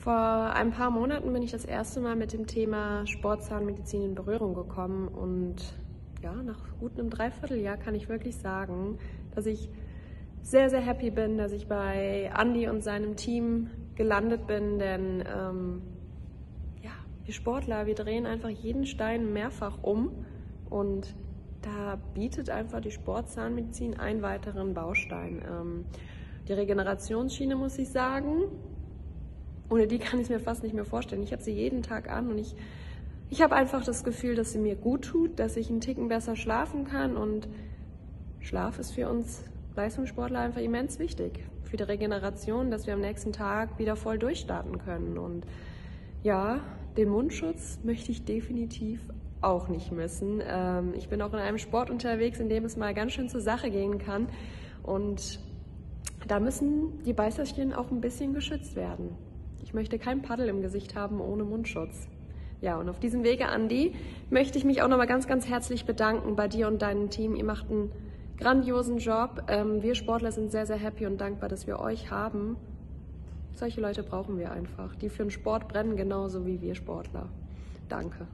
Vor ein paar Monaten bin ich das erste Mal mit dem Thema Sportzahnmedizin in Berührung gekommen und ja, nach gut einem Dreivierteljahr kann ich wirklich sagen, dass ich sehr, sehr happy bin, dass ich bei Andy und seinem Team gelandet bin, denn ähm, ja, wir Sportler, wir drehen einfach jeden Stein mehrfach um und da bietet einfach die Sportzahnmedizin einen weiteren Baustein. Ähm, die Regenerationsschiene, muss ich sagen, ohne die kann ich es mir fast nicht mehr vorstellen. Ich habe sie jeden Tag an und ich, ich habe einfach das Gefühl, dass sie mir gut tut, dass ich einen Ticken besser schlafen kann und Schlaf ist für uns Leistungssportler einfach immens wichtig. Für die Regeneration, dass wir am nächsten Tag wieder voll durchstarten können. Und ja, den Mundschutz möchte ich definitiv auch nicht missen. Ähm, ich bin auch in einem Sport unterwegs, in dem es mal ganz schön zur Sache gehen kann. Und da müssen die Beißerchen auch ein bisschen geschützt werden. Ich möchte kein Paddel im Gesicht haben ohne Mundschutz. Ja, und auf diesem Wege, Andi, möchte ich mich auch nochmal ganz, ganz herzlich bedanken bei dir und deinem Team. Ihr macht einen grandiosen Job. Ähm, wir Sportler sind sehr, sehr happy und dankbar, dass wir euch haben. Solche Leute brauchen wir einfach, die für den Sport brennen, genauso wie wir Sportler. Danke.